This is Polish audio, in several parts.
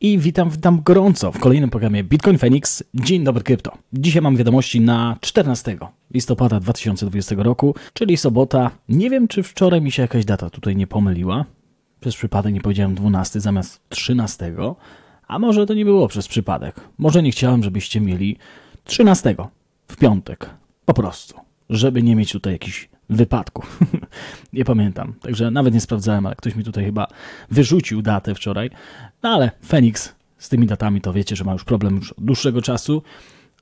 i witam, witam gorąco w kolejnym programie Bitcoin Phoenix. Dzień dobry krypto. Dzisiaj mam wiadomości na 14 listopada 2020 roku, czyli sobota. Nie wiem, czy wczoraj mi się jakaś data tutaj nie pomyliła. Przez przypadek nie powiedziałem 12 zamiast 13, a może to nie było przez przypadek. Może nie chciałem, żebyście mieli 13 w piątek. Po prostu, żeby nie mieć tutaj jakichś wypadków. nie pamiętam, także nawet nie sprawdzałem, ale ktoś mi tutaj chyba wyrzucił datę wczoraj. No ale Phoenix z tymi datami to wiecie, że ma już problem już od dłuższego czasu,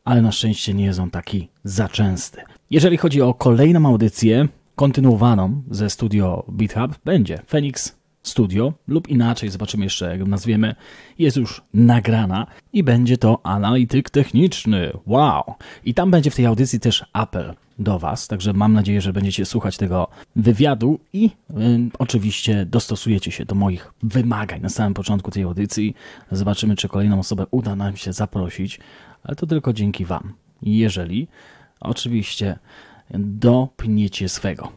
ale na szczęście nie jest on taki za częsty. Jeżeli chodzi o kolejną audycję, kontynuowaną ze studio BitHub, będzie Phoenix Studio lub inaczej, zobaczymy jeszcze jak nazwiemy, jest już nagrana i będzie to analityk techniczny. Wow! I tam będzie w tej audycji też apel do Was, także mam nadzieję, że będziecie słuchać tego wywiadu i y, oczywiście dostosujecie się do moich wymagań na samym początku tej audycji. Zobaczymy, czy kolejną osobę uda nam się zaprosić, ale to tylko dzięki Wam. Jeżeli oczywiście dopniecie swego.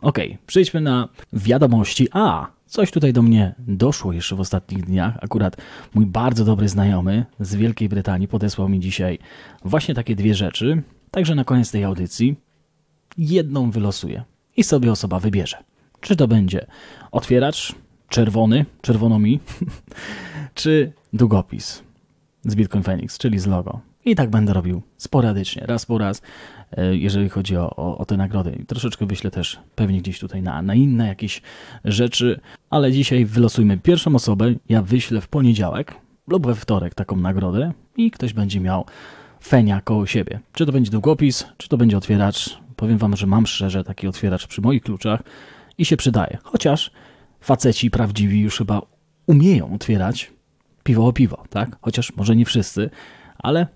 Ok, przejdźmy na wiadomości. A, coś tutaj do mnie doszło jeszcze w ostatnich dniach. Akurat mój bardzo dobry znajomy z Wielkiej Brytanii podesłał mi dzisiaj właśnie takie dwie rzeczy. Także na koniec tej audycji jedną wylosuję i sobie osoba wybierze. Czy to będzie otwieracz czerwony, czerwono mi, czy długopis z Bitcoin Phoenix, czyli z logo. I tak będę robił sporadycznie, raz po raz, e, jeżeli chodzi o, o, o te nagrody. I troszeczkę wyślę też pewnie gdzieś tutaj na, na inne jakieś rzeczy, ale dzisiaj wylosujmy pierwszą osobę. Ja wyślę w poniedziałek lub we wtorek taką nagrodę i ktoś będzie miał fenia koło siebie. Czy to będzie długopis, czy to będzie otwieracz. Powiem wam, że mam szczerze taki otwieracz przy moich kluczach i się przydaje. Chociaż faceci prawdziwi już chyba umieją otwierać piwo o piwo, tak? Chociaż może nie wszyscy, ale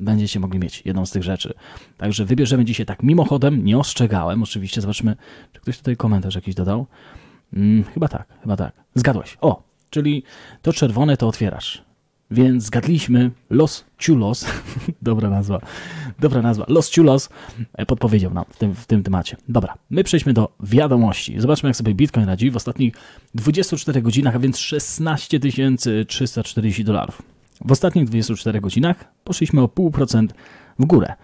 będziecie mogli mieć jedną z tych rzeczy. Także wybierzemy dzisiaj tak mimochodem, nie ostrzegałem, oczywiście, zobaczmy, czy ktoś tutaj komentarz jakiś dodał. Hmm, chyba tak, chyba tak. Zgadłeś. O, czyli to czerwone to otwierasz. Więc zgadliśmy Los Chulos, dobra nazwa, dobra nazwa, Los Chulos e, podpowiedział nam w tym, w tym temacie. Dobra, my przejdźmy do wiadomości. Zobaczmy, jak sobie Bitcoin radzi w ostatnich 24 godzinach, a więc 16 340 dolarów. W ostatnich 24 godzinach poszliśmy o 0,5% w górę.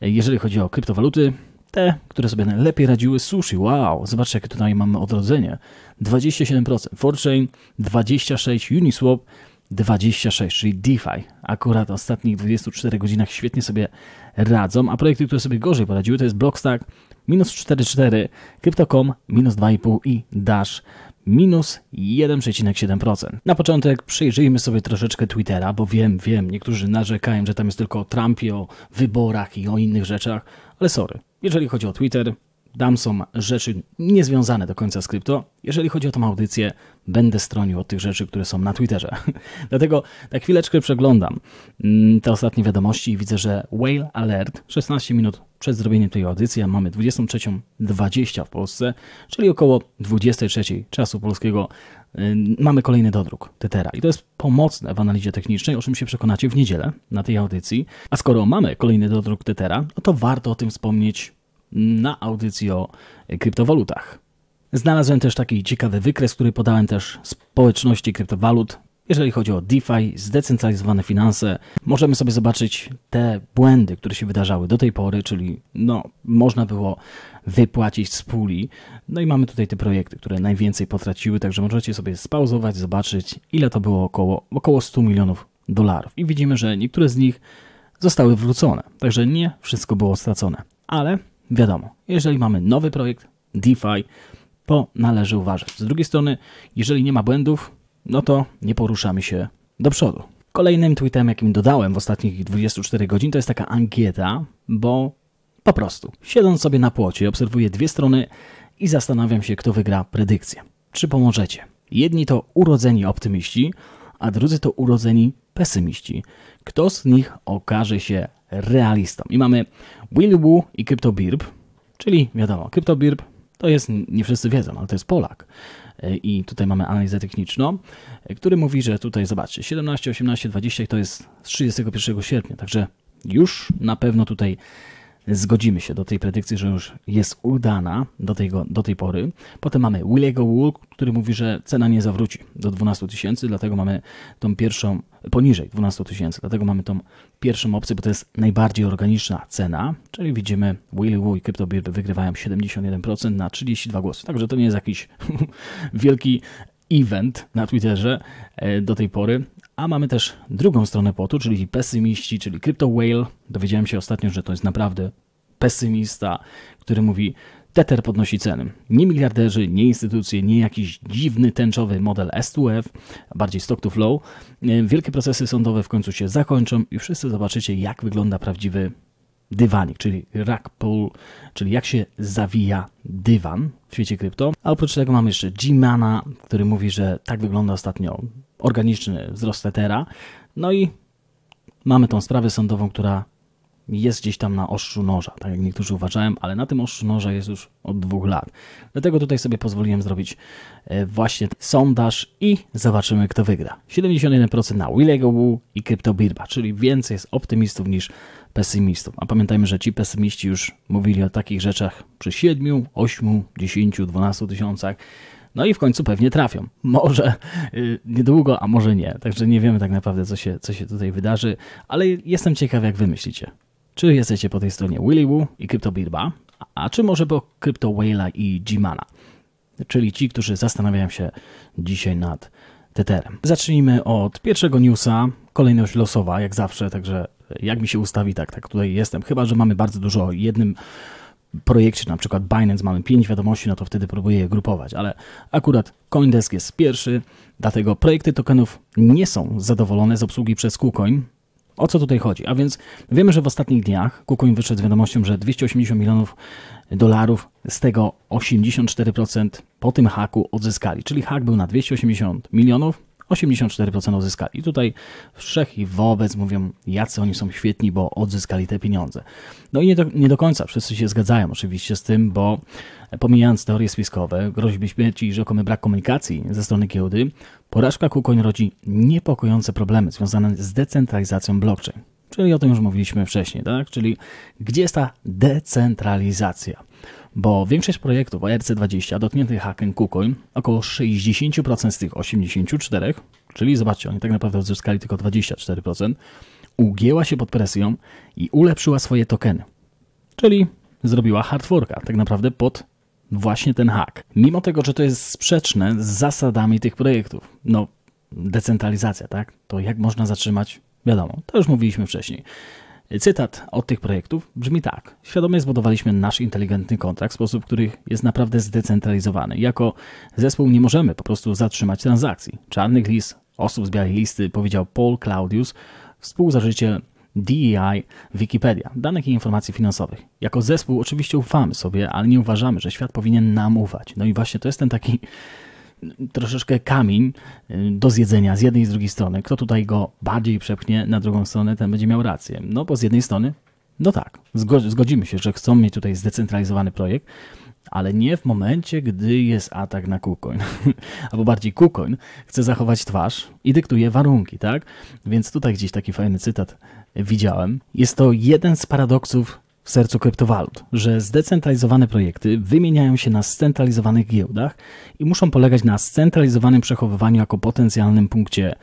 E, jeżeli chodzi o kryptowaluty, te, które sobie najlepiej radziły, sushi, wow, zobaczcie jakie tutaj mamy odrodzenie. 27%, Forchain 26%, Uniswap 26, czyli DeFi. Akurat w ostatnich 24 godzinach świetnie sobie radzą, a projekty, które sobie gorzej poradziły, to jest Blockstack minus 4,4, Crypto.com minus 2,5 i Dash minus 1,7%. Na początek przyjrzyjmy sobie troszeczkę Twittera, bo wiem, wiem, niektórzy narzekają, że tam jest tylko o Trumpie, o wyborach i o innych rzeczach, ale sorry, jeżeli chodzi o Twitter, Dam są rzeczy niezwiązane do końca z krypto. Jeżeli chodzi o tą audycję, będę stronił od tych rzeczy, które są na Twitterze. Dlatego tak chwileczkę przeglądam mm, te ostatnie wiadomości i widzę, że Whale Alert 16 minut przed zrobieniem tej audycji, a mamy 23.20 w Polsce, czyli około 23 czasu polskiego, y, mamy kolejny dodruk Tetera. I to jest pomocne w analizie technicznej, o czym się przekonacie w niedzielę na tej audycji. A skoro mamy kolejny dodruk Tetera, no to warto o tym wspomnieć na audycji o kryptowalutach. Znalazłem też taki ciekawy wykres, który podałem też społeczności kryptowalut. Jeżeli chodzi o DeFi, zdecentralizowane finanse, możemy sobie zobaczyć te błędy, które się wydarzały do tej pory, czyli no, można było wypłacić z puli. No i mamy tutaj te projekty, które najwięcej potraciły, także możecie sobie spauzować, zobaczyć, ile to było około, około 100 milionów dolarów. I widzimy, że niektóre z nich zostały wrócone, także nie wszystko było stracone. Ale Wiadomo, jeżeli mamy nowy projekt DeFi, to należy uważać. Z drugiej strony, jeżeli nie ma błędów, no to nie poruszamy się do przodu. Kolejnym tweetem, jakim dodałem w ostatnich 24 godzin, to jest taka ankieta, bo po prostu siedząc sobie na płocie, obserwuję dwie strony i zastanawiam się, kto wygra predykcję. Czy pomożecie? Jedni to urodzeni optymiści, a drudzy to urodzeni pesymiści. Kto z nich okaże się realistą? I mamy Will Wu i CryptoBirb, czyli wiadomo, CryptoBirb to jest, nie wszyscy wiedzą, ale to jest Polak. E, I tutaj mamy analizę techniczną, e, który mówi, że tutaj zobaczcie, 17, 18, 20 to jest z 31 sierpnia, także już na pewno tutaj zgodzimy się do tej predykcji, że już jest udana do, tego, do tej pory. Potem mamy Williego Wool, który mówi, że cena nie zawróci do 12 tysięcy, dlatego mamy tą pierwszą, poniżej 12 tysięcy, dlatego mamy tą pierwszą opcję, bo to jest najbardziej organiczna cena, czyli widzimy Willy Woo i CryptoBird wygrywają 71% na 32 głosy, także to nie jest jakiś wielki event na Twitterze e, do tej pory, a mamy też drugą stronę płotu, czyli pesymiści, czyli Crypto Whale. Dowiedziałem się ostatnio, że to jest naprawdę pesymista, który mówi, Tether podnosi ceny. Nie miliarderzy, nie instytucje, nie jakiś dziwny tęczowy model S2F, bardziej stock to flow. E, wielkie procesy sądowe w końcu się zakończą i wszyscy zobaczycie, jak wygląda prawdziwy dywanik, czyli rack pull, czyli jak się zawija dywan w świecie krypto. A oprócz tego mamy jeszcze G-Mana, który mówi, że tak wygląda ostatnio organiczny wzrost Ethera. No i mamy tą sprawę sądową, która jest gdzieś tam na ostrzu noża, tak jak niektórzy uważają, ale na tym ostrzu noża jest już od dwóch lat. Dlatego tutaj sobie pozwoliłem zrobić e, właśnie sondaż i zobaczymy, kto wygra. 71% na Willego i CryptoBirba, czyli więcej jest optymistów niż pesymistów. A pamiętajmy, że ci pesymiści już mówili o takich rzeczach przy 7, 8, 10, 12 tysiącach. No i w końcu pewnie trafią. Może yy, niedługo, a może nie. Także nie wiemy tak naprawdę, co się, co się tutaj wydarzy, ale jestem ciekaw, jak wy myślicie. Czy jesteście po tej stronie Willy Woo i CryptoBirba, a czy może po Crypto Whale'a i Gmana? Czyli ci, którzy zastanawiają się dzisiaj nad Tetherem. Zacznijmy od pierwszego newsa. Kolejność losowa, jak zawsze, także jak mi się ustawi, tak, tak tutaj jestem. Chyba, że mamy bardzo dużo jednym projekcie, na przykład Binance mamy pięć wiadomości, no to wtedy próbuję je grupować, ale akurat CoinDesk jest pierwszy, dlatego projekty tokenów nie są zadowolone z obsługi przez KuCoin. O co tutaj chodzi? A więc wiemy, że w ostatnich dniach KuCoin wyszedł z wiadomością, że 280 milionów dolarów, z tego 84% po tym haku odzyskali. Czyli hak był na 280 milionów, 84% uzyskali. I tutaj wszech i wobec mówią, jacy oni są świetni, bo odzyskali te pieniądze. No i nie do, nie do końca wszyscy się zgadzają oczywiście z tym, bo pomijając teorie spiskowe, groźby śmierci i rzekomy brak komunikacji ze strony giełdy, porażka KuCoin rodzi niepokojące problemy związane z decentralizacją blockchain. Czyli o tym już mówiliśmy wcześniej, tak? Czyli gdzie jest ta decentralizacja? bo większość projektów ERC20 dotkniętych hakiem KuCoin, około 60% z tych 84, czyli zobaczcie, oni tak naprawdę odzyskali tylko 24%, ugięła się pod presją i ulepszyła swoje tokeny. Czyli zrobiła hard forka, tak naprawdę pod właśnie ten hack. Mimo tego, że to jest sprzeczne z zasadami tych projektów. No, decentralizacja, tak? To jak można zatrzymać? Wiadomo, to już mówiliśmy wcześniej. Cytat od tych projektów brzmi tak. Świadomie zbudowaliśmy nasz inteligentny kontrakt w sposób, który jest naprawdę zdecentralizowany. Jako zespół nie możemy po prostu zatrzymać transakcji. Czarnych list osób z białej listy powiedział Paul Claudius, współzażyciel DEI Wikipedia, danych i informacji finansowych. Jako zespół oczywiście ufamy sobie, ale nie uważamy, że świat powinien nam ufać. No i właśnie to jest ten taki troszeczkę kamień y, do zjedzenia z jednej i z drugiej strony. Kto tutaj go bardziej przepchnie na drugą stronę, ten będzie miał rację. No bo z jednej strony, no tak, zgodzimy się, że chcą mieć tutaj zdecentralizowany projekt, ale nie w momencie, gdy jest atak na KuCoin. Albo bardziej KuCoin chce zachować twarz i dyktuje warunki, tak? Więc tutaj gdzieś taki fajny cytat widziałem. Jest to jeden z paradoksów sercu kryptowalut, że zdecentralizowane projekty wymieniają się na scentralizowanych giełdach i muszą polegać na scentralizowanym przechowywaniu jako potencjalnym punkcie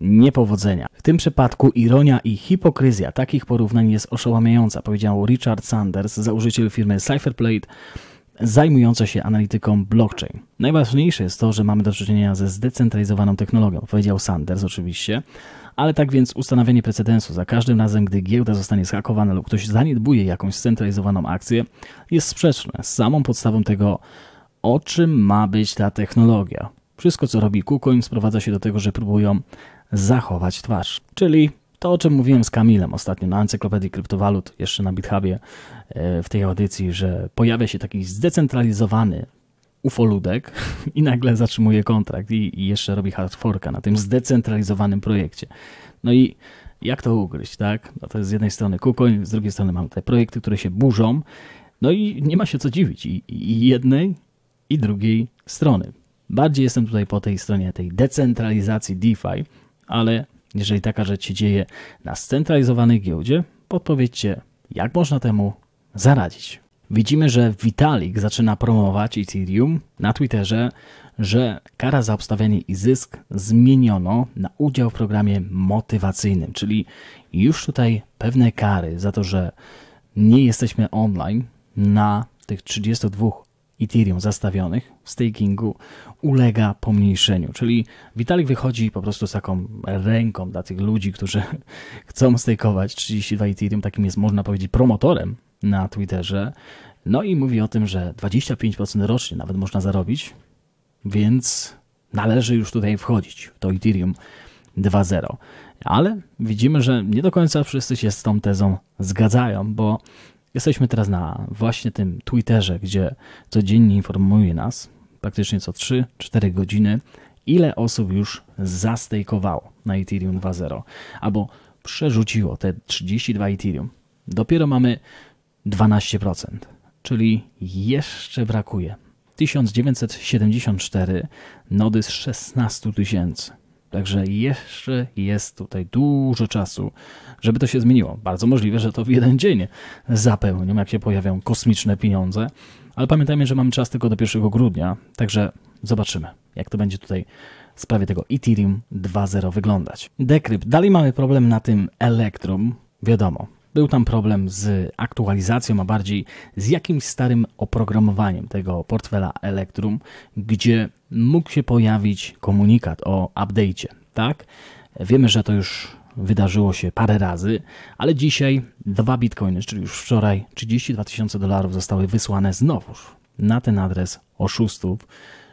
niepowodzenia. W tym przypadku ironia i hipokryzja takich porównań jest oszałamiająca, powiedział Richard Sanders, założyciel firmy Cypherplate, zajmująca się analityką blockchain. Najważniejsze jest to, że mamy do czynienia ze zdecentralizowaną technologią, powiedział Sanders oczywiście, ale tak więc ustanawianie precedensu za każdym razem, gdy giełda zostanie zhakowana lub ktoś zaniedbuje jakąś scentralizowaną akcję, jest sprzeczne z samą podstawą tego, o czym ma być ta technologia. Wszystko, co robi KuCoin, sprowadza się do tego, że próbują zachować twarz. Czyli to, o czym mówiłem z Kamilem ostatnio na Encyklopedii Kryptowalut, jeszcze na GitHubie e, w tej audycji, że pojawia się taki zdecentralizowany ufoludek i nagle zatrzymuje kontrakt i, i jeszcze robi hard forka na tym zdecentralizowanym projekcie. No i jak to ugryźć, tak? No to jest z jednej strony KuCoin, z drugiej strony mamy te projekty, które się burzą, no i nie ma się co dziwić i, i jednej, i drugiej strony. Bardziej jestem tutaj po tej stronie tej decentralizacji DeFi, ale jeżeli taka rzecz się dzieje na scentralizowanej giełdzie, podpowiedzcie, jak można temu zaradzić. Widzimy, że Vitalik zaczyna promować Ethereum na Twitterze, że kara za obstawianie i zysk zmieniono na udział w programie motywacyjnym, czyli już tutaj pewne kary za to, że nie jesteśmy online na tych 32 Ethereum zastawionych w stakingu ulega pomniejszeniu. Czyli Vitalik wychodzi po prostu z taką ręką dla tych ludzi, którzy chcą stakeować 32 Ethereum, takim jest można powiedzieć promotorem na Twitterze. No i mówi o tym, że 25% rocznie nawet można zarobić, więc należy już tutaj wchodzić w to Ethereum 2.0. Ale widzimy, że nie do końca wszyscy się z tą tezą zgadzają, bo jesteśmy teraz na właśnie tym Twitterze, gdzie codziennie informuje nas, praktycznie co 3-4 godziny, ile osób już zastejkowało na Ethereum 2.0 albo przerzuciło te 32 Ethereum. Dopiero mamy 12%, czyli jeszcze brakuje 1974 nody z 16 tysięcy. Także jeszcze jest tutaj dużo czasu, żeby to się zmieniło. Bardzo możliwe, że to w jeden dzień zapełnią, jak się pojawią kosmiczne pieniądze. Ale pamiętajmy, że mamy czas tylko do 1 grudnia, także zobaczymy, jak to będzie tutaj w sprawie tego Ethereum 2.0 wyglądać. Decrypt. Dalej mamy problem na tym Electrum. Wiadomo, był tam problem z aktualizacją, a bardziej z jakimś starym oprogramowaniem tego portfela Electrum, gdzie mógł się pojawić komunikat o update'cie, tak? Wiemy, że to już wydarzyło się parę razy, ale dzisiaj dwa bitcoiny, czyli już wczoraj 32 tysiące dolarów zostały wysłane znowuż na ten adres oszustów,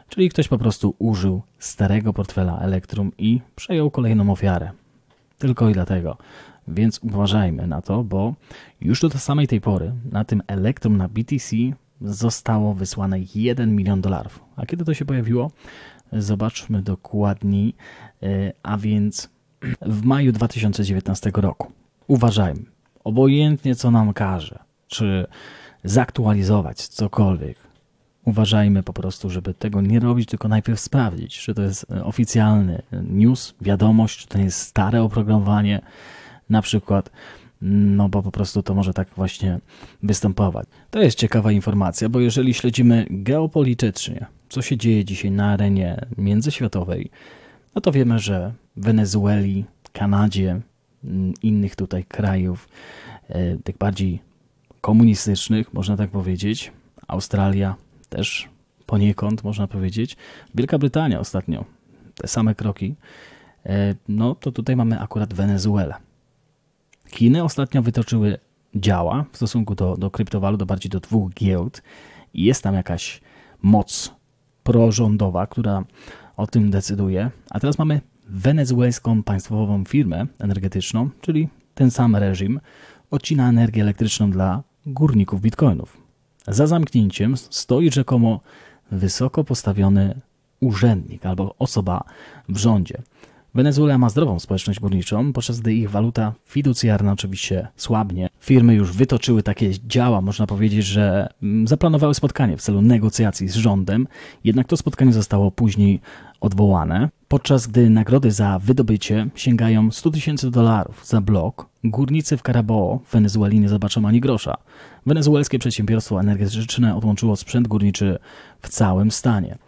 czyli ktoś po prostu użył starego portfela Electrum i przejął kolejną ofiarę. Tylko i dlatego. Więc uważajmy na to, bo już do samej tej pory na tym Electrum na BTC zostało wysłane 1 milion dolarów. A kiedy to się pojawiło? Zobaczmy dokładniej, e, a więc w maju 2019 roku. Uważajmy, obojętnie co nam każe, czy zaktualizować cokolwiek, uważajmy po prostu, żeby tego nie robić, tylko najpierw sprawdzić, czy to jest oficjalny news, wiadomość, czy to jest stare oprogramowanie, na przykład, no bo po prostu to może tak właśnie występować. To jest ciekawa informacja, bo jeżeli śledzimy geopolitycznie, co się dzieje dzisiaj na arenie międzyświatowej, no to wiemy, że w Wenezueli, Kanadzie, mm, innych tutaj krajów, e, tych bardziej komunistycznych, można tak powiedzieć, Australia też poniekąd, można powiedzieć, Wielka Brytania ostatnio, te same kroki, e, no to tutaj mamy akurat Wenezuelę. Chiny ostatnio wytoczyły działa w stosunku do, do kryptowalut, do bardziej do dwóch giełd i jest tam jakaś moc prorządowa, która o tym decyduje. A teraz mamy wenezuelską państwową firmę energetyczną, czyli ten sam reżim, odcina energię elektryczną dla górników bitcoinów. Za zamknięciem stoi rzekomo wysoko postawiony urzędnik albo osoba w rządzie. Wenezuela ma zdrową społeczność górniczą, podczas gdy ich waluta fiducjarna oczywiście słabnie. Firmy już wytoczyły takie działa, można powiedzieć, że mm, zaplanowały spotkanie w celu negocjacji z rządem, jednak to spotkanie zostało później odwołane. Podczas gdy nagrody za wydobycie sięgają 100 tysięcy dolarów za blok, górnicy w Carabobo w Wenezueli nie zobaczą ani grosza. Wenezuelskie przedsiębiorstwo energetyczne odłączyło sprzęt górniczy w całym stanie.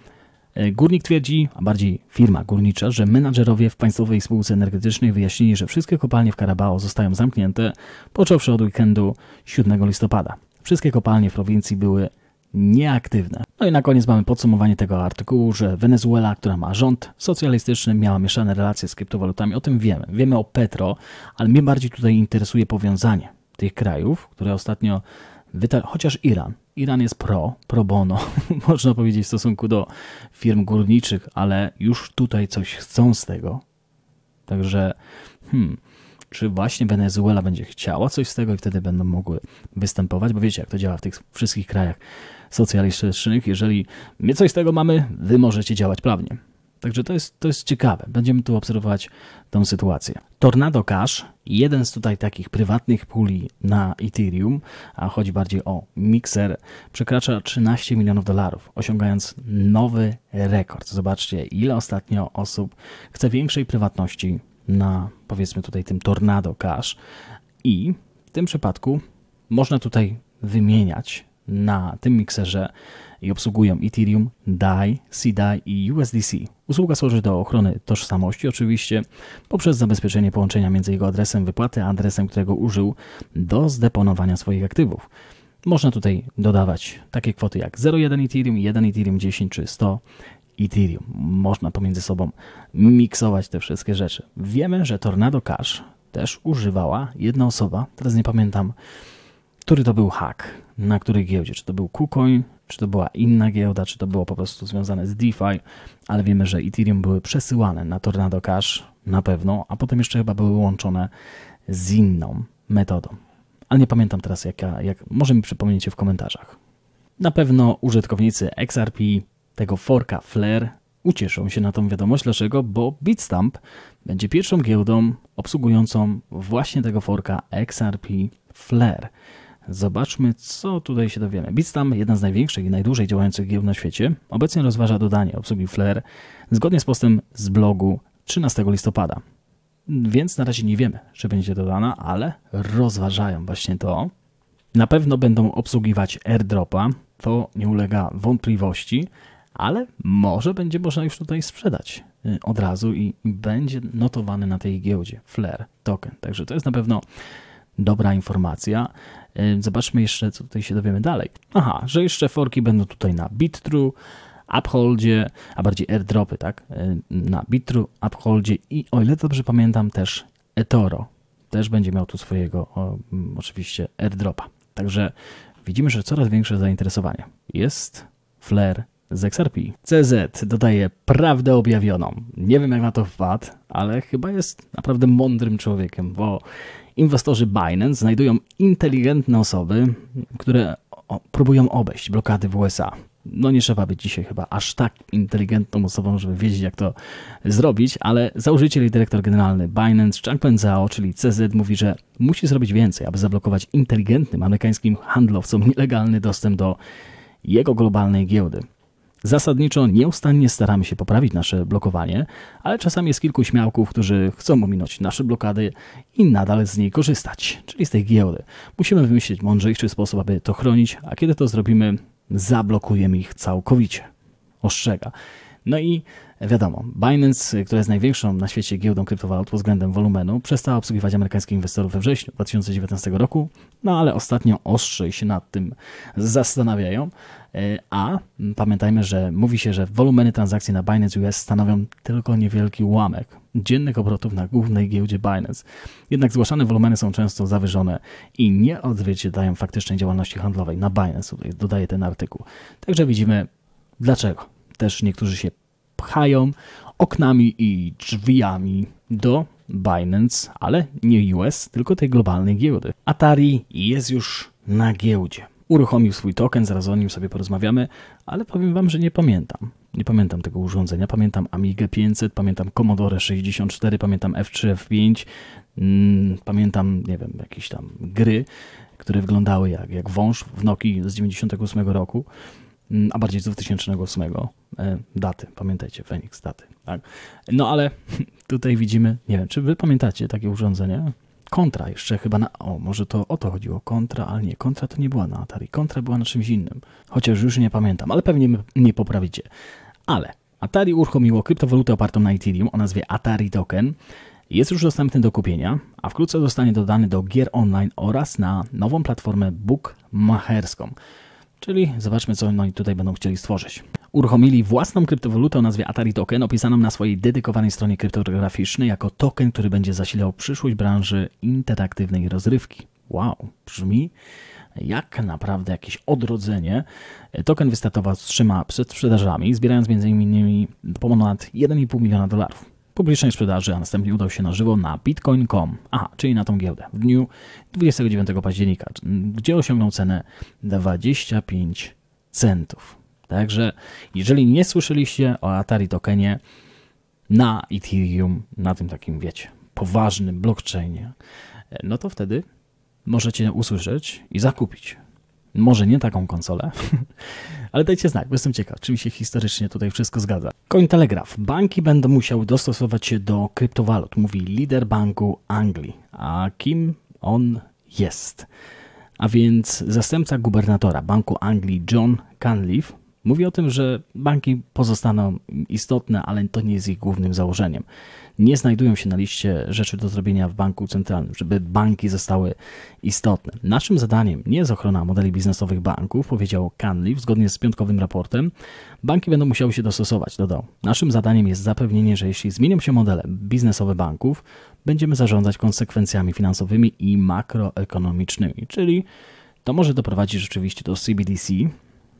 E, górnik twierdzi, a bardziej firma górnicza, że menadżerowie w państwowej spółce energetycznej wyjaśnili, że wszystkie kopalnie w Carabao zostają zamknięte, począwszy od weekendu 7 listopada. Wszystkie kopalnie w prowincji były nieaktywne. No i na koniec mamy podsumowanie tego artykułu, że Wenezuela, która ma rząd socjalistyczny, miała mieszane relacje z kryptowalutami. O tym wiemy. Wiemy o Petro, ale mnie bardziej tutaj interesuje powiązanie tych krajów, które ostatnio chociaż Iran. Iran jest pro, pro bono, można powiedzieć, w stosunku do firm górniczych, ale już tutaj coś chcą z tego. Także, hmm, czy właśnie Wenezuela będzie chciała coś z tego i wtedy będą mogły występować, bo wiecie, jak to działa w tych wszystkich krajach socjalistycznych. Jeżeli my coś z tego mamy, wy możecie działać prawnie. Także to jest, to jest ciekawe. Będziemy tu obserwować tą sytuację. Tornado Cash, jeden z tutaj takich prywatnych puli na Ethereum, a chodzi bardziej o mikser, przekracza 13 milionów dolarów, osiągając nowy rekord. Zobaczcie, ile ostatnio osób chce większej prywatności na, powiedzmy tutaj, tym Tornado Cash. I w tym przypadku można tutaj wymieniać na tym mikserze i obsługują Ethereum, DAI, CDAI i USDC. Usługa służy do ochrony tożsamości, oczywiście poprzez zabezpieczenie połączenia między jego adresem wypłaty a adresem, którego użył do zdeponowania swoich aktywów. Można tutaj dodawać takie kwoty jak 0,1 Ethereum, 1 Ethereum 10 czy 100 Ethereum. Można pomiędzy sobą miksować te wszystkie rzeczy. Wiemy, że Tornado Cash też używała jedna osoba, teraz nie pamiętam, który to był hack, na której giełdzie, czy to był KuCoin, czy to była inna giełda, czy to było po prostu związane z DeFi, ale wiemy, że Ethereum były przesyłane na Tornado Cash na pewno, a potem jeszcze chyba były łączone z inną metodą. Ale nie pamiętam teraz, jaka, jak, może mi przypomniecie w komentarzach. Na pewno użytkownicy XRP, tego forka Flare, ucieszą się na tą wiadomość. Dlaczego? Bo Bitstamp będzie pierwszą giełdą obsługującą właśnie tego forka XRP Flare. Zobaczmy, co tutaj się dowiemy. Bitstamp, jedna z największych i najdłużej działających giełd na świecie, obecnie rozważa dodanie obsługi Flare zgodnie z postem z blogu 13 listopada. Więc na razie nie wiemy, czy będzie dodana, ale rozważają właśnie to. Na pewno będą obsługiwać airdropa, to nie ulega wątpliwości, ale może będzie można już tutaj sprzedać y, od razu i będzie notowany na tej giełdzie Flare token. Także to jest na pewno dobra informacja. Y, zobaczmy jeszcze, co tutaj się dowiemy dalej. Aha, że jeszcze forki będą tutaj na BitTrue, Upholdzie, a bardziej airdropy, tak? Y, na BitTrue, Upholdzie i o ile dobrze pamiętam też eToro też będzie miał tu swojego o, oczywiście airdropa. Także widzimy, że coraz większe zainteresowanie. Jest Flare z XRP. CZ dodaje prawdę objawioną. Nie wiem jak na to wpadł, ale chyba jest naprawdę mądrym człowiekiem, bo inwestorzy Binance znajdują inteligentne osoby, które próbują obejść blokady w USA. No nie trzeba być dzisiaj chyba aż tak inteligentną osobą, żeby wiedzieć jak to zrobić, ale założyciel i dyrektor generalny Binance, Changpeng Zhao, czyli CZ mówi, że musi zrobić więcej, aby zablokować inteligentnym amerykańskim handlowcom nielegalny dostęp do jego globalnej giełdy. Zasadniczo nieustannie staramy się poprawić nasze blokowanie, ale czasami jest kilku śmiałków, którzy chcą ominąć nasze blokady i nadal z niej korzystać, czyli z tej giełdy. Musimy wymyślić mądrzejszy sposób, aby to chronić, a kiedy to zrobimy, zablokujemy ich całkowicie. Ostrzega. No i wiadomo, Binance, która jest największą na świecie giełdą kryptowalut pod względem wolumenu, przestała obsługiwać amerykańskich inwestorów we wrześniu 2019 roku, no ale ostatnio ostrzej się nad tym zastanawiają. E, a pamiętajmy, że mówi się, że wolumeny transakcji na Binance US stanowią tylko niewielki ułamek dziennych obrotów na głównej giełdzie Binance. Jednak zgłaszane wolumeny są często zawyżone i nie odzwierciedlają faktycznej działalności handlowej na Binance, tutaj dodaje ten artykuł. Także widzimy dlaczego. Też niektórzy się pchają oknami i drzwiami do Binance, ale nie US, tylko tej globalnej giełdy. Atari jest już na giełdzie uruchomił swój token, zaraz o nim sobie porozmawiamy, ale powiem Wam, że nie pamiętam. Nie pamiętam tego urządzenia. Pamiętam Amigę 500, pamiętam Commodore 64, pamiętam F3, F5, mm, pamiętam, nie wiem, jakieś tam gry, które wyglądały jak, jak wąż w Nokii z 98 roku, mm, a bardziej z 2008 e, daty, pamiętajcie, Phoenix daty. Tak? No ale tutaj widzimy, nie wiem, czy Wy pamiętacie takie urządzenie? Kontra jeszcze chyba na... O, może to o to chodziło. Kontra, ale nie. Kontra to nie była na Atari. Kontra była na czymś innym. Chociaż już nie pamiętam, ale pewnie mnie poprawicie. Ale Atari uruchomiło kryptowalutę opartą na Ethereum o nazwie Atari Token. Jest już dostępny do kupienia, a wkrótce zostanie dodany do gier online oraz na nową platformę bookmacherską. Czyli zobaczmy, co oni tutaj będą chcieli stworzyć uruchomili własną kryptowalutę o nazwie Atari Token, opisaną na swojej dedykowanej stronie kryptograficznej jako token, który będzie zasilał przyszłość branży interaktywnej rozrywki. Wow, brzmi jak naprawdę jakieś odrodzenie. Token wystartował z trzema przedsprzedażami, zbierając m.in. ponad 1,5 miliona dolarów publicznej sprzedaży, a następnie udał się na żywo na bitcoin.com, aha, czyli na tą giełdę, w dniu 29 października, gdzie osiągnął cenę 25 centów. Także jeżeli nie słyszeliście o Atari Tokenie na Ethereum, na tym takim, wiecie, poważnym blockchainie, no to wtedy możecie usłyszeć i zakupić. Może nie taką konsolę, ale dajcie znać, bo jestem ciekaw, czy mi się historycznie tutaj wszystko zgadza. Cointelegraph. Banki będą musiały dostosować się do kryptowalut, mówi lider banku Anglii. A kim on jest? A więc zastępca gubernatora Banku Anglii John Cunliffe mówi o tym, że banki pozostaną istotne, ale to nie jest ich głównym założeniem. Nie znajdują się na liście rzeczy do zrobienia w banku centralnym, żeby banki zostały istotne. Naszym zadaniem nie jest ochrona modeli biznesowych banków, powiedział Cunliffe zgodnie z piątkowym raportem. Banki będą musiały się dostosować, dodał. Naszym zadaniem jest zapewnienie, że jeśli zmienią się modele biznesowe banków, będziemy zarządzać konsekwencjami finansowymi i makroekonomicznymi, czyli to może doprowadzić rzeczywiście do CBDC,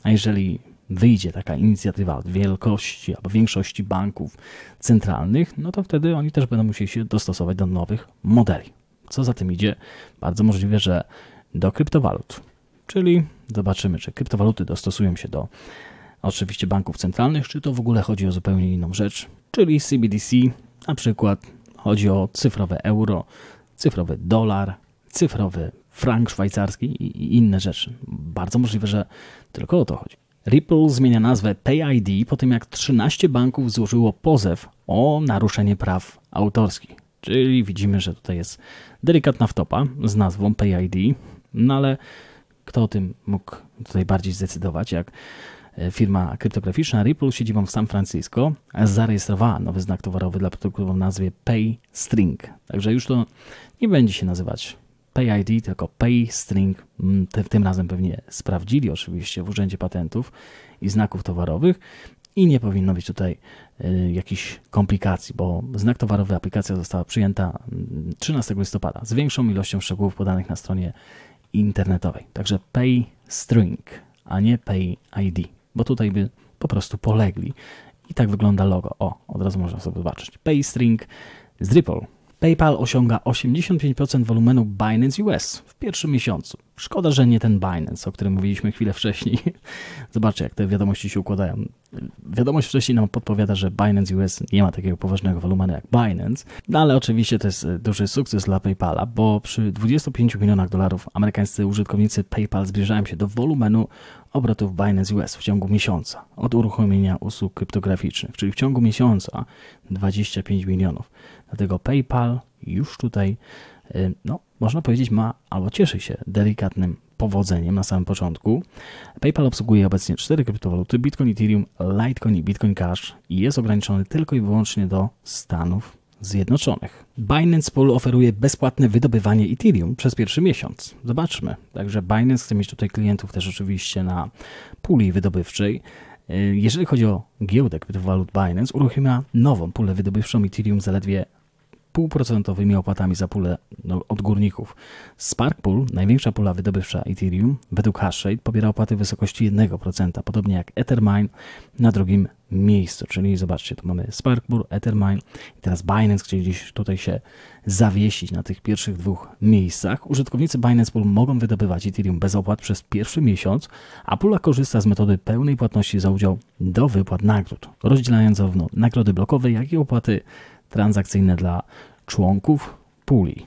a jeżeli wyjdzie taka inicjatywa od wielkości albo większości banków centralnych, no to wtedy oni też będą musieli się dostosować do nowych modeli. Co za tym idzie, bardzo możliwe, że do kryptowalut. Czyli zobaczymy, czy kryptowaluty dostosują się do oczywiście banków centralnych, czy to w ogóle chodzi o zupełnie inną rzecz, czyli CBDC, na przykład chodzi o cyfrowe euro, cyfrowy dolar, cyfrowy frank szwajcarski i inne rzeczy. Bardzo możliwe, że tylko o to chodzi. Ripple zmienia nazwę PayID po tym, jak 13 banków złożyło pozew o naruszenie praw autorskich. Czyli widzimy, że tutaj jest delikatna wtopa z nazwą PayID, no ale kto o tym mógł tutaj bardziej zdecydować, jak e, firma kryptograficzna Ripple siedzibą w San Francisco zarejestrowała nowy znak towarowy dla produktu o nazwie PayString. Także już to nie będzie się nazywać PayID, tylko PayString. Mm, tym razem pewnie sprawdzili oczywiście w Urzędzie Patentów i Znaków Towarowych i nie powinno być tutaj y, jakichś komplikacji, bo znak towarowy aplikacja została przyjęta 13 mm, listopada z większą ilością szczegółów podanych na stronie internetowej. Także PayString, a nie PayID, bo tutaj by po prostu polegli. I tak wygląda logo. O, od razu można sobie zobaczyć. PayString z Ripple. PayPal osiąga 85% wolumenu Binance US w pierwszym miesiącu. Szkoda, że nie ten Binance, o którym mówiliśmy chwilę wcześniej. Zobaczcie, jak te wiadomości się układają. Wiadomość wcześniej nam podpowiada, że Binance US nie ma takiego poważnego wolumenu jak Binance, no ale oczywiście to jest e, duży sukces dla PayPala, bo przy 25 milionach dolarów amerykańscy użytkownicy PayPal zbliżają się do wolumenu obrotów Binance US w ciągu miesiąca od uruchomienia usług kryptograficznych, czyli w ciągu miesiąca 25 milionów. Dlatego PayPal już tutaj, y, no, można powiedzieć, ma albo cieszy się delikatnym powodzeniem na samym początku. PayPal obsługuje obecnie cztery kryptowaluty: Bitcoin, Ethereum, Litecoin i Bitcoin Cash i jest ograniczony tylko i wyłącznie do Stanów Zjednoczonych. Binance Pool oferuje bezpłatne wydobywanie Ethereum przez pierwszy miesiąc. Zobaczmy. Także Binance chce mieć tutaj klientów też oczywiście na puli wydobywczej. Jeżeli chodzi o giełdę kryptowalut Binance, uruchamia nową pulę wydobywczą Ethereum zaledwie 2,5% opłatami za pulę no, od górników. Spark Pool, największa pula wydobywcza Ethereum, według Hashrate pobiera opłaty w wysokości 1%, podobnie jak Ethermine na drugim miejscu. Czyli zobaczcie, tu mamy Spark Pool, Ethermine i teraz Binance, gdzie gdzieś tutaj się zawiesić na tych pierwszych dwóch miejscach. Użytkownicy Binance Pool mogą wydobywać Ethereum bez opłat przez pierwszy miesiąc, a pula korzysta z metody pełnej płatności za udział do wypłat nagród, rozdzielając zarówno nagrody blokowe, jak i opłaty transakcyjne dla członków puli.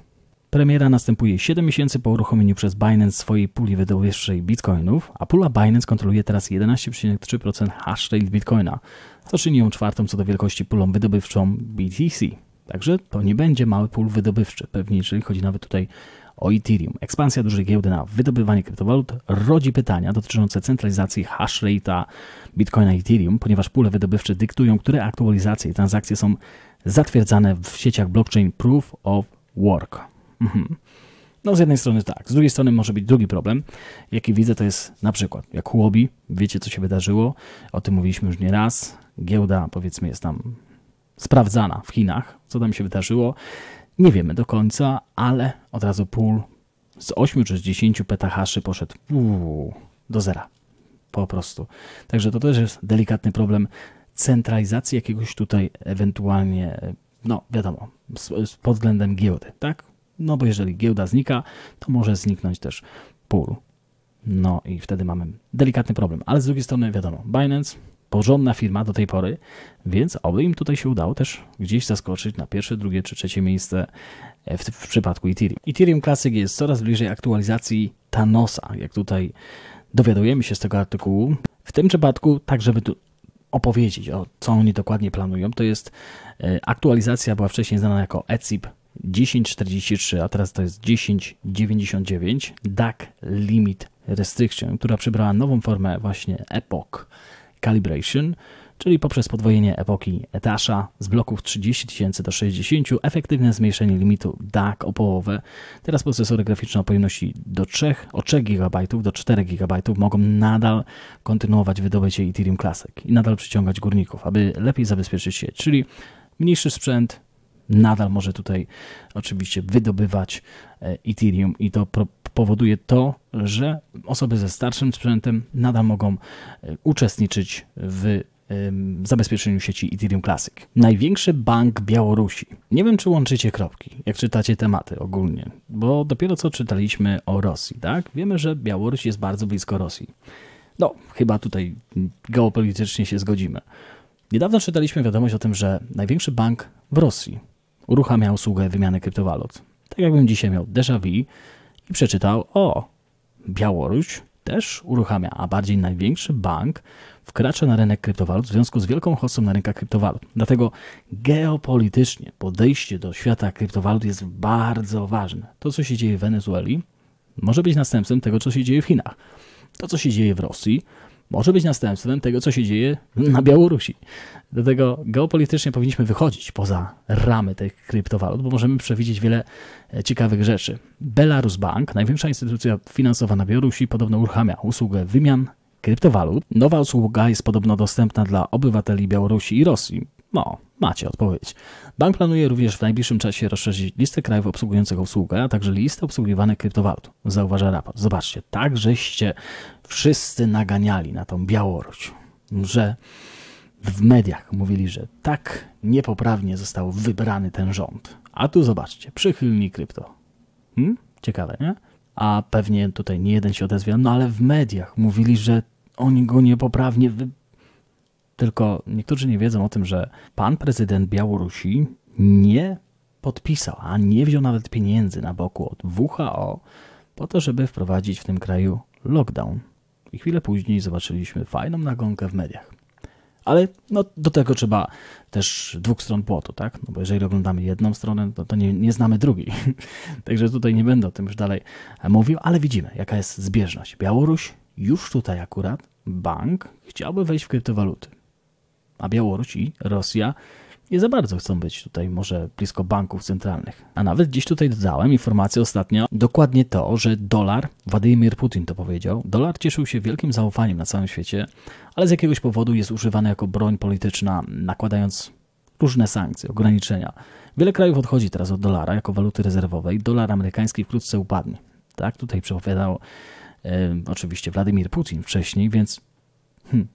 Premiera następuje 7 miesięcy po uruchomieniu przez Binance swojej puli wydobywczej bitcoinów, a pula Binance kontroluje teraz 11,3% hash rate bitcoina, co czyni ją czwartą co do wielkości pulą wydobywczą BTC. Także to nie będzie mały pól wydobywczy, pewnie jeżeli chodzi nawet tutaj o Ethereum. Ekspansja dużej giełdy na wydobywanie kryptowalut rodzi pytania dotyczące centralizacji hash rate'a Bitcoina i Ethereum, ponieważ pule wydobywcze dyktują, które aktualizacje i transakcje są zatwierdzane w sieciach blockchain Proof of Work. Mhm. No z jednej strony tak, z drugiej strony może być drugi problem, jaki widzę to jest na przykład jak Huobi, wiecie co się wydarzyło, o tym mówiliśmy już nie raz, giełda powiedzmy jest tam sprawdzana w Chinach, co tam się wydarzyło, nie wiemy do końca, ale od razu pool z 8 czy z 10 petahaszy poszedł uu, do zera, po prostu. Także to też jest delikatny problem centralizacji jakiegoś tutaj ewentualnie, no wiadomo, z, pod względem giełdy, tak? No bo jeżeli giełda znika, to może zniknąć też pool. No i wtedy mamy delikatny problem. Ale z drugiej strony wiadomo, Binance, porządna firma do tej pory, więc oby im tutaj się udało też gdzieś zaskoczyć na pierwsze, drugie czy trzecie miejsce w, w przypadku Ethereum. Ethereum Classic jest coraz bliżej aktualizacji Thanosa, jak tutaj dowiadujemy się z tego artykułu. W tym przypadku, tak żeby tu opowiedzieć, o co oni dokładnie planują. To jest e, aktualizacja, była wcześniej znana jako ECIP 1043, a teraz to jest 1099 DAC Limit Restriction, która przybrała nową formę właśnie Epoch Calibration, czyli poprzez podwojenie epoki etasza z bloków 30 tysięcy do 60, efektywne zmniejszenie limitu DAC o połowę. Teraz procesory graficzne o pojemności do 3, o 3 GB do 4 GB mogą nadal kontynuować wydobycie Ethereum Classic i nadal przyciągać górników, aby lepiej zabezpieczyć sieć, czyli mniejszy sprzęt nadal może tutaj oczywiście wydobywać e, Ethereum i to powoduje to, że osoby ze starszym sprzętem nadal mogą e, uczestniczyć w zabezpieczeniu sieci Ethereum Classic. Największy bank Białorusi. Nie wiem, czy łączycie kropki, jak czytacie tematy ogólnie, bo dopiero co czytaliśmy o Rosji, tak? Wiemy, że Białoruś jest bardzo blisko Rosji. No, chyba tutaj geopolitycznie się zgodzimy. Niedawno czytaliśmy wiadomość o tym, że największy bank w Rosji uruchamia usługę wymiany kryptowalut. Tak jakbym dzisiaj miał déjà vu i przeczytał, o, Białoruś też uruchamia, a bardziej największy bank wkracza na rynek kryptowalut w związku z wielką hossą na rynkach kryptowalut. Dlatego geopolitycznie podejście do świata kryptowalut jest bardzo ważne. To, co się dzieje w Wenezueli, może być następstwem tego, co się dzieje w Chinach. To, co się dzieje w Rosji, może być następstwem tego, co się dzieje na Białorusi. Dlatego geopolitycznie powinniśmy wychodzić poza ramy tych kryptowalut, bo możemy przewidzieć wiele e, ciekawych rzeczy. Belarus Bank, największa instytucja finansowa na Białorusi, podobno uruchamia usługę wymian kryptowalut. Nowa usługa jest podobno dostępna dla obywateli Białorusi i Rosji. No, macie odpowiedź. Bank planuje również w najbliższym czasie rozszerzyć listę krajów obsługujących usługę, a także listę obsługiwanych kryptowalut. Zauważa raport. Zobaczcie, tak żeście wszyscy naganiali na tą Białoruś, że w mediach mówili, że tak niepoprawnie został wybrany ten rząd. A tu zobaczcie, przychylni krypto. Hmm? Ciekawe, nie? A pewnie tutaj nie jeden się odezwie, no ale w mediach mówili, że oni go niepoprawnie wy... Tylko niektórzy nie wiedzą o tym, że pan prezydent Białorusi nie podpisał, a nie wziął nawet pieniędzy na boku od WHO po to, żeby wprowadzić w tym kraju lockdown. I chwilę później zobaczyliśmy fajną nagonkę w mediach. Ale no, do tego trzeba też dwóch stron płotu, tak? No bo jeżeli oglądamy jedną stronę, to, to nie, nie znamy drugiej. Także tutaj nie będę o tym już dalej mówił, ale widzimy, jaka jest zbieżność. Białoruś już tutaj akurat, bank, chciałby wejść w kryptowaluty. A Białoruś i Rosja nie za bardzo chcą być tutaj może blisko banków centralnych. A nawet gdzieś tutaj dodałem informację ostatnio, dokładnie to, że dolar, Władimir Putin to powiedział, dolar cieszył się wielkim zaufaniem na całym świecie, ale z jakiegoś powodu jest używany jako broń polityczna, nakładając różne sankcje, ograniczenia. Wiele krajów odchodzi teraz od dolara jako waluty rezerwowej. Dolar amerykański wkrótce upadnie. Tak, tutaj przepowiadał oczywiście Władimir Putin wcześniej, więc hmm,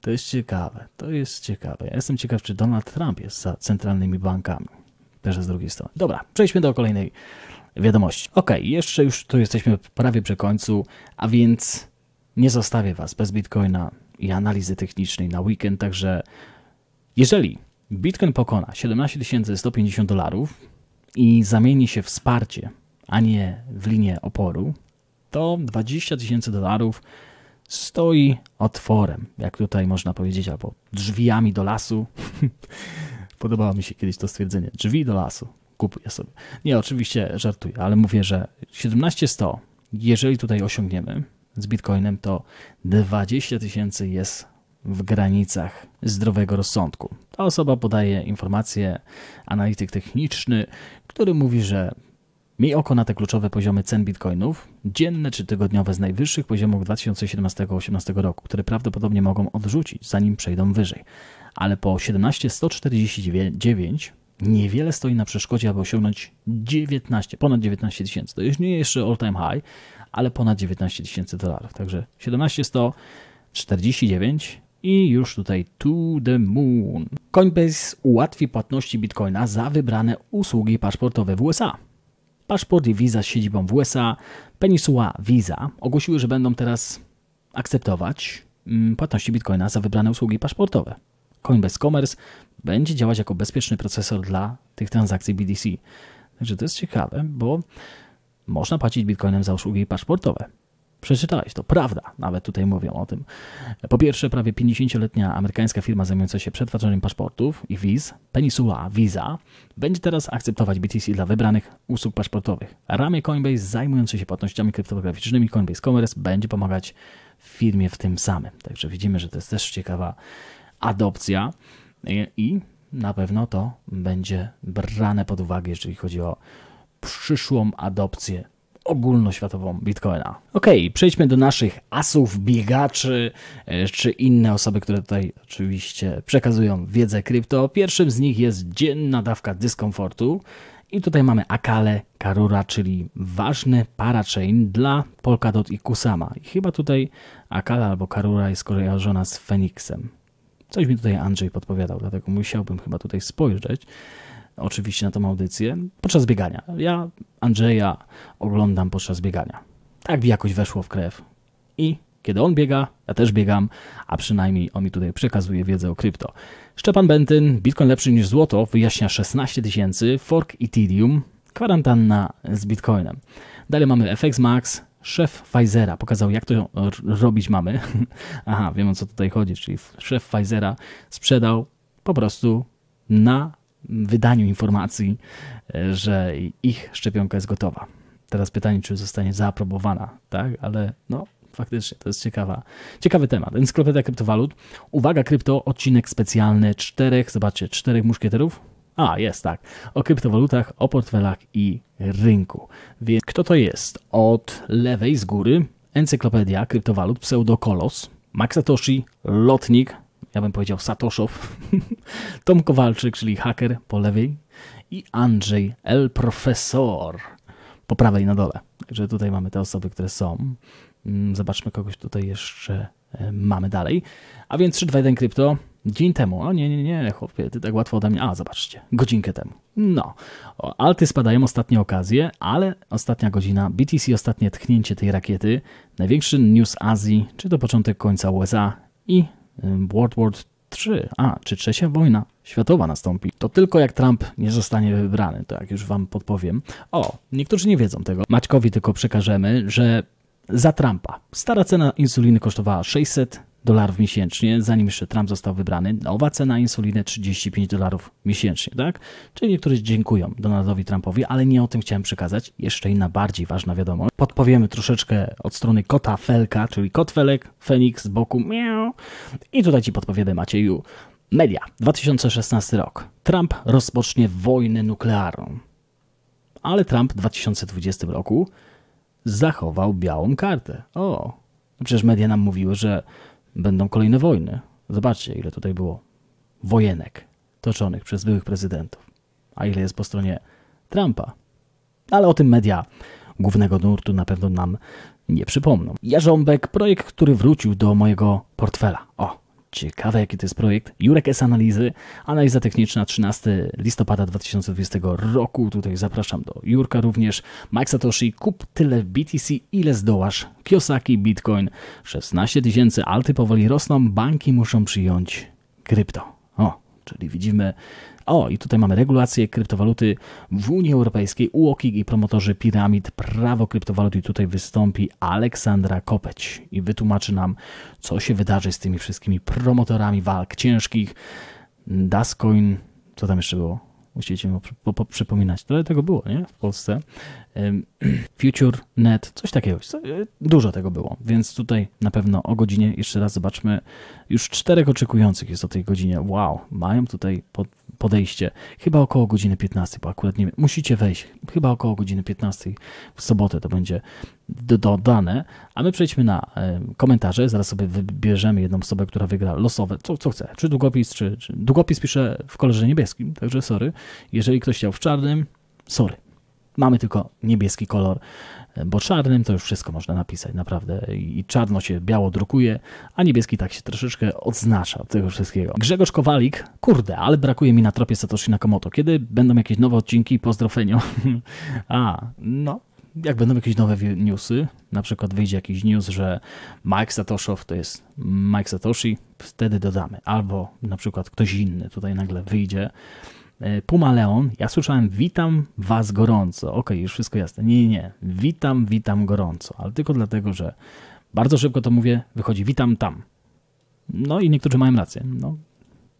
to jest ciekawe, to jest ciekawe. Ja jestem ciekaw, czy Donald Trump jest za centralnymi bankami. Też z drugiej strony. Dobra, przejdźmy do kolejnej wiadomości. Ok, jeszcze już tu jesteśmy prawie przy końcu, a więc nie zostawię Was bez Bitcoina i analizy technicznej na weekend, także jeżeli Bitcoin pokona 17 150 dolarów i zamieni się w wsparcie, a nie w linię oporu, to 20 tysięcy dolarów stoi otworem, jak tutaj można powiedzieć, albo drzwiami do lasu. Podobało mi się kiedyś to stwierdzenie. Drzwi do lasu. Kupuję sobie. Nie, oczywiście żartuję, ale mówię, że 17100, jeżeli tutaj osiągniemy z Bitcoinem, to 20 tysięcy jest w granicach zdrowego rozsądku. Ta osoba podaje informacje, analityk techniczny, który mówi, że Miej oko na te kluczowe poziomy cen bitcoinów, dzienne czy tygodniowe z najwyższych poziomów 2017-2018 roku, które prawdopodobnie mogą odrzucić, zanim przejdą wyżej. Ale po 17149 niewiele stoi na przeszkodzie, aby osiągnąć 19, ponad 19 tysięcy. To już nie jeszcze all time high, ale ponad 19 tysięcy dolarów. Także 17149 i już tutaj to the moon. Coinbase ułatwi płatności bitcoina za wybrane usługi paszportowe w USA. Paszport i Visa z siedzibą w USA, Peninsula Visa ogłosiły, że będą teraz akceptować mm, płatności Bitcoina za wybrane usługi paszportowe. Coinbase Commerce będzie działać jako bezpieczny procesor dla tych transakcji BDC. Także to jest ciekawe, bo można płacić Bitcoinem za usługi paszportowe. Przeczytałeś to, prawda, nawet tutaj mówią o tym. Po pierwsze, prawie 50-letnia amerykańska firma zajmująca się przetwarzaniem paszportów i wiz, Peninsula Visa, będzie teraz akceptować BTC dla wybranych usług paszportowych. Ramię Coinbase zajmujące się płatnościami kryptograficznymi Coinbase Commerce będzie pomagać firmie w tym samym. Także widzimy, że to jest też ciekawa adopcja i na pewno to będzie brane pod uwagę, jeżeli chodzi o przyszłą adopcję ogólnoświatową Bitcoina. Ok, przejdźmy do naszych asów, biegaczy, e, czy inne osoby, które tutaj oczywiście przekazują wiedzę krypto. Pierwszym z nich jest dzienna dawka dyskomfortu. I tutaj mamy Akale Karura, czyli ważny parachain dla Polkadot i Kusama. I chyba tutaj Akala albo Karura jest kojarzona z Feniksem. Coś mi tutaj Andrzej podpowiadał, dlatego musiałbym chyba tutaj spojrzeć oczywiście na tą audycję podczas biegania. Ja Andrzeja oglądam podczas biegania. Tak mi jakoś weszło w krew. I kiedy on biega, ja też biegam, a przynajmniej on mi tutaj przekazuje wiedzę o krypto. Szczepan Bentyn, Bitcoin lepszy niż złoto, wyjaśnia 16 tysięcy, fork Ethereum, kwarantanna z Bitcoinem. Dalej mamy FX Max, szef Pfizera pokazał, jak to robić mamy. Aha, wiem o co tutaj chodzi, czyli szef Pfizera sprzedał po prostu na wydaniu informacji, e, że ich szczepionka jest gotowa. Teraz pytanie, czy zostanie zaaprobowana, tak? Ale no, faktycznie to jest ciekawa, ciekawy temat. Encyklopediia kryptowalut. Uwaga, krypto, odcinek specjalny czterech, zobaczcie, czterech muszkieterów. A, jest tak. O kryptowalutach, o portfelach i rynku. Więc kto to jest? Od lewej z góry Encyklopedia kryptowalut, pseudokolos, Max Satoshi, lotnik, ja bym powiedział Satoszow, Tom Kowalczyk, czyli haker po lewej i Andrzej El Profesor po prawej na dole. Także tutaj mamy te osoby, które są. Mm, zobaczmy kogoś tutaj jeszcze e, mamy dalej. A więc 321 Krypto dzień temu. O nie, nie, nie, chłopie, ty tak łatwo ode mnie. A, zobaczcie, godzinkę temu. No, alty spadają, ostatnie okazje, ale ostatnia godzina, BTC, ostatnie tchnięcie tej rakiety, największy news Azji, czy to początek końca USA i World War III, a czy trzecia wojna światowa nastąpi, to tylko jak Trump nie zostanie wybrany, to jak już wam podpowiem. O, niektórzy nie wiedzą tego. Maćkowi tylko przekażemy, że za Trumpa stara cena insuliny kosztowała 600 dolarów miesięcznie, zanim jeszcze Trump został wybrany. Nowa cena insuliny 35 dolarów miesięcznie, tak? Czyli niektórzy dziękują Donaldowi Trumpowi, ale nie o tym chciałem przekazać. Jeszcze inna bardziej ważna wiadomość. Podpowiemy troszeczkę od strony kota Felka, czyli kot Felek, Feniks z boku miau. I tutaj ci podpowiemy Macieju. Media, 2016 rok. Trump rozpocznie wojnę nuklearną. Ale Trump w 2020 roku zachował białą kartę. O, przecież media nam mówiły, że będą kolejne wojny. Zobaczcie, ile tutaj było wojenek toczonych przez byłych prezydentów, a ile jest po stronie Trumpa. Ale o tym media głównego nurtu na pewno nam nie przypomną. Jarząbek, projekt, który wrócił do mojego portfela. O, Ciekawe, jaki to jest projekt. Jurek S. Analizy, analiza techniczna 13 listopada 2020 roku. Tutaj zapraszam do Jurka również. Mike Satoshi, kup tyle BTC, ile zdołasz. Kiyosaki, Bitcoin, 16 tysięcy, alty powoli rosną, banki muszą przyjąć krypto. O, czyli widzimy o, i tutaj mamy regulacje kryptowaluty w Unii Europejskiej, UOKiK i promotorzy piramid prawo kryptowalut i tutaj wystąpi Aleksandra Kopeć i wytłumaczy nam, co się wydarzy z tymi wszystkimi promotorami walk ciężkich. Dascoin, co tam jeszcze było? Musicie mi przypominać. Tyle tego było, nie? W Polsce. Future Net, coś takiego. E, dużo tego było, więc tutaj na pewno o godzinie, jeszcze raz zobaczmy, już czterech oczekujących jest o tej godzinie. Wow, mają tutaj pod podejście. Chyba około godziny 15, bo akurat nie wiem. Musicie wejść. Chyba około godziny 15 w sobotę to będzie dodane. A my przejdźmy na e, komentarze. Zaraz sobie wybierzemy jedną osobę, która wygra losowe. Co, co chce? Czy długopis, czy, czy... Długopis piszę w kolorze niebieskim, także sorry. Jeżeli ktoś chciał w czarnym, sorry. Mamy tylko niebieski kolor bo czarnym to już wszystko można napisać, naprawdę. I czarno się biało drukuje, a niebieski tak się troszeczkę odznacza od tego wszystkiego. Grzegorz Kowalik, kurde, ale brakuje mi na tropie Satoshi Nakamoto. Kiedy będą jakieś nowe odcinki? Pozdrofenio. a, no, jak będą jakieś nowe newsy, na przykład wyjdzie jakiś news, że Mike Satoshow to jest Mike Satoshi, wtedy dodamy. Albo na przykład ktoś inny tutaj nagle wyjdzie, Puma Leon, ja słyszałem witam was gorąco. Okej, okay, już wszystko jasne. Nie, nie, nie. Witam, witam gorąco. Ale tylko dlatego, że bardzo szybko to mówię, wychodzi witam tam. No i niektórzy mają rację. No,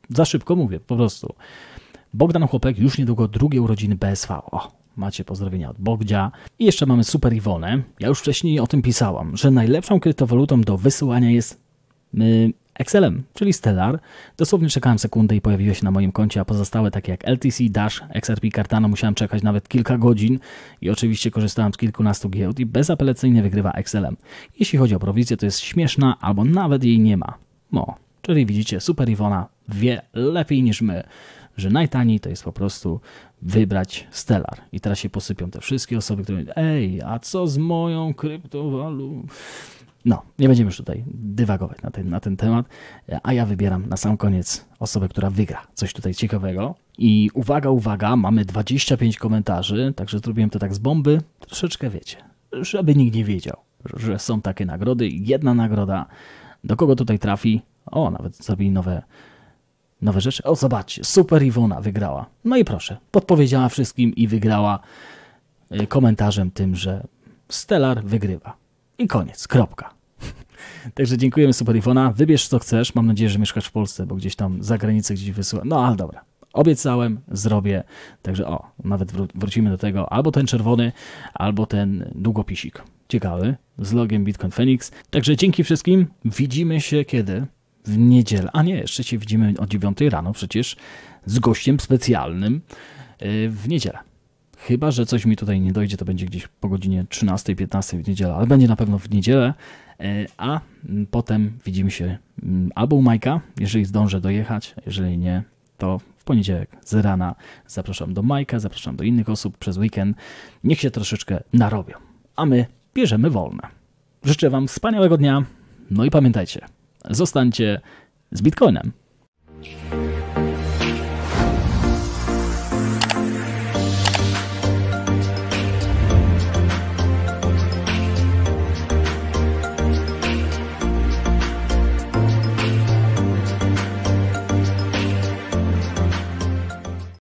za szybko mówię, po prostu. Bogdan Chłopek, już niedługo drugie urodziny BSV. O, macie pozdrowienia od Bogdzia. I jeszcze mamy Super Iwonę. Ja już wcześniej o tym pisałam, że najlepszą kryptowalutą do wysyłania jest yy, Excelem, czyli Stellar. Dosłownie czekałem sekundę i pojawiło się na moim koncie, a pozostałe takie jak LTC, Dash, XRP, Cardano musiałem czekać nawet kilka godzin i oczywiście korzystałem z kilkunastu giełd i bezapelacyjnie wygrywa Excelem. Jeśli chodzi o prowizję, to jest śmieszna albo nawet jej nie ma. No, czyli widzicie, Super Iwona wie lepiej niż my, że najtaniej to jest po prostu wybrać Stellar. I teraz się posypią te wszystkie osoby, które ej, a co z moją kryptowalutą? No, nie będziemy już tutaj dywagować na ten, na ten temat, a ja wybieram na sam koniec osobę, która wygra coś tutaj ciekawego. I uwaga, uwaga, mamy 25 komentarzy, także zrobiłem to tak z bomby, troszeczkę wiecie, żeby nikt nie wiedział, że są takie nagrody. Jedna nagroda, do kogo tutaj trafi? O, nawet zrobili nowe, nowe rzeczy. O, zobaczcie, Super Iwona wygrała. No i proszę, podpowiedziała wszystkim i wygrała y, komentarzem tym, że Stellar wygrywa. I koniec, kropka. Także dziękujemy Superifona. Wybierz co chcesz. Mam nadzieję, że mieszkasz w Polsce, bo gdzieś tam za granicę gdzieś wysyła. No ale dobra. Obiecałem, zrobię. Także o, nawet wró wrócimy do tego. Albo ten czerwony, albo ten długopisik. Ciekawy, z logiem Bitcoin Phoenix. Także dzięki wszystkim. Widzimy się kiedy? W niedzielę. A nie, jeszcze się widzimy o 9 rano przecież z gościem specjalnym y, w niedzielę. Chyba, że coś mi tutaj nie dojdzie, to będzie gdzieś po godzinie 13-15 w niedzielę, ale będzie na pewno w niedzielę. E, a potem widzimy się mm, albo u Majka, jeżeli zdążę dojechać, jeżeli nie, to w poniedziałek z rana zapraszam do Majka, zapraszam do innych osób przez weekend. Niech się troszeczkę narobią, a my bierzemy wolne. Życzę Wam wspaniałego dnia, no i pamiętajcie, zostańcie z Bitcoinem.